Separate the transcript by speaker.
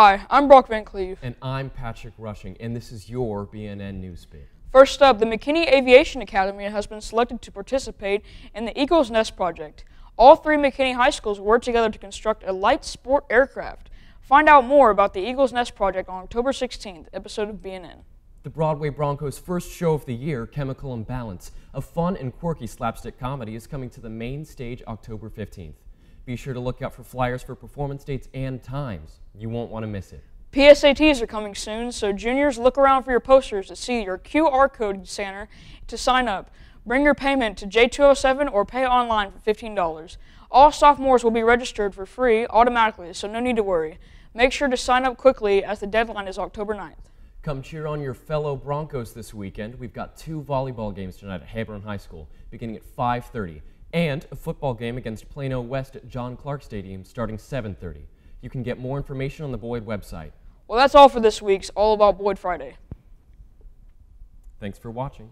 Speaker 1: Hi, I'm Brock Van Cleve.
Speaker 2: And I'm Patrick Rushing, and this is your BNN Newsbeat.
Speaker 1: First up, the McKinney Aviation Academy has been selected to participate in the Eagle's Nest project. All three McKinney high schools work together to construct a light sport aircraft. Find out more about the Eagle's Nest project on October 16th episode of BNN.
Speaker 2: The Broadway Broncos' first show of the year, Chemical Imbalance, a fun and quirky slapstick comedy, is coming to the main stage October 15th. Be sure to look out for flyers for performance dates and times. You won't want to miss it.
Speaker 1: PSATs are coming soon, so juniors look around for your posters to see your QR code scanner to sign up. Bring your payment to J207 or pay online for $15. All sophomores will be registered for free automatically, so no need to worry. Make sure to sign up quickly as the deadline is October 9th.
Speaker 2: Come cheer on your fellow Broncos this weekend. We've got two volleyball games tonight at Hebron High School, beginning at 5:30 and a football game against Plano West at John Clark Stadium starting 7.30. You can get more information on the Boyd website.
Speaker 1: Well, that's all for this week's All About Boyd Friday.
Speaker 2: Thanks for watching.